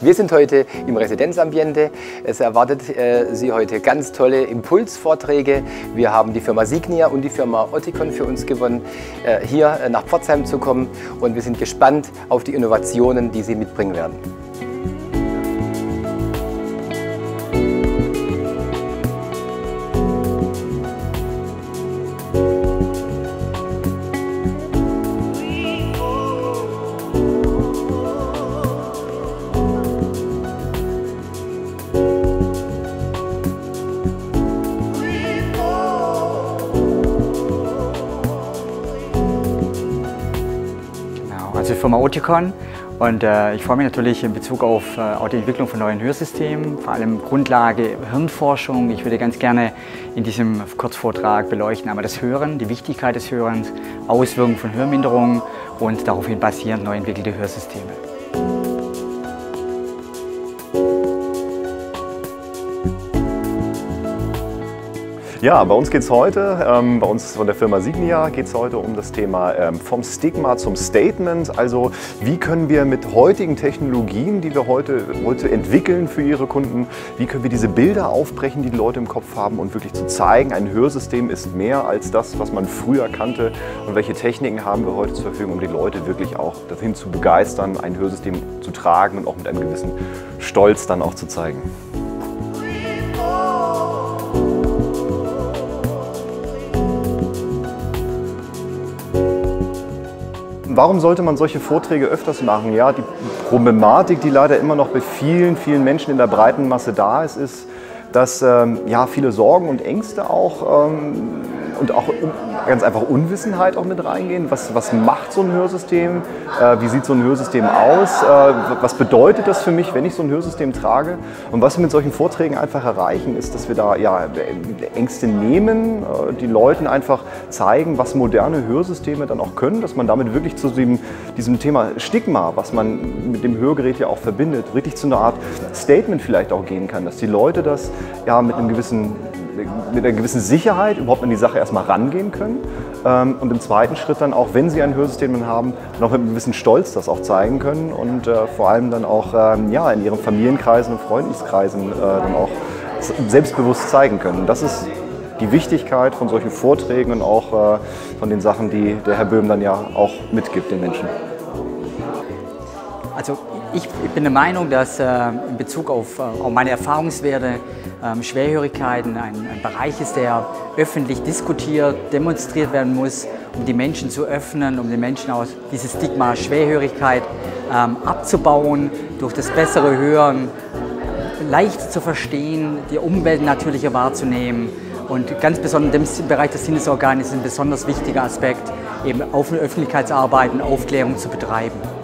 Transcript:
Wir sind heute im Residenzambiente. Es erwartet äh, Sie heute ganz tolle Impulsvorträge. Wir haben die Firma Signia und die Firma Oticon für uns gewonnen, äh, hier äh, nach Pforzheim zu kommen. Und wir sind gespannt auf die Innovationen, die Sie mitbringen werden. Also Firma Oticon. Und äh, ich freue mich natürlich in Bezug auf äh, auch die Entwicklung von neuen Hörsystemen, vor allem Grundlage Hirnforschung. Ich würde ganz gerne in diesem Kurzvortrag beleuchten einmal das Hören, die Wichtigkeit des Hörens, Auswirkungen von Hörminderungen und daraufhin basierend neu entwickelte Hörsysteme. Ja, bei uns geht es heute, ähm, bei uns von der Firma Signia geht es heute um das Thema ähm, vom Stigma zum Statement. Also wie können wir mit heutigen Technologien, die wir heute, heute entwickeln für Ihre Kunden, wie können wir diese Bilder aufbrechen, die die Leute im Kopf haben und wirklich zu zeigen, ein Hörsystem ist mehr als das, was man früher kannte und welche Techniken haben wir heute zur Verfügung, um die Leute wirklich auch dahin zu begeistern, ein Hörsystem zu tragen und auch mit einem gewissen Stolz dann auch zu zeigen. Warum sollte man solche Vorträge öfters machen? Ja, die Problematik, die leider immer noch bei vielen, vielen Menschen in der breiten Masse da ist, ist, dass ähm, ja, viele Sorgen und Ängste auch ähm, und auch ganz einfach Unwissenheit auch mit reingehen. Was, was macht so ein Hörsystem? Äh, wie sieht so ein Hörsystem aus? Äh, was bedeutet das für mich, wenn ich so ein Hörsystem trage? Und was wir mit solchen Vorträgen einfach erreichen, ist, dass wir da ja, Ängste nehmen, äh, die Leuten einfach zeigen, was moderne Hörsysteme dann auch können, dass man damit wirklich zu diesem, diesem Thema Stigma, was man mit dem Hörgerät ja auch verbindet, wirklich zu einer Art Statement vielleicht auch gehen kann, dass die Leute das ja mit einem gewissen mit einer gewissen Sicherheit überhaupt an die Sache erstmal rangehen können ähm, und im zweiten Schritt dann auch, wenn sie ein Hörsystem haben, noch mit einem gewissen Stolz das auch zeigen können und äh, vor allem dann auch ähm, ja, in ihren Familienkreisen und Freundeskreisen äh, dann auch selbstbewusst zeigen können. Das ist die Wichtigkeit von solchen Vorträgen und auch äh, von den Sachen, die der Herr Böhm dann ja auch mitgibt den Menschen. Also ich bin der Meinung, dass äh, in Bezug auf, äh, auf meine Erfahrungswerte ähm, Schwerhörigkeiten ein, ein, Bereich ist, der öffentlich diskutiert, demonstriert werden muss, um die Menschen zu öffnen, um den Menschen aus dieses Stigma Schwerhörigkeit ähm, abzubauen, durch das bessere Hören leicht zu verstehen, die Umwelt natürlicher wahrzunehmen. Und ganz besonders im Bereich des Sinnesorgans ist ein besonders wichtiger Aspekt, eben auf Öffentlichkeitsarbeit und Aufklärung zu betreiben.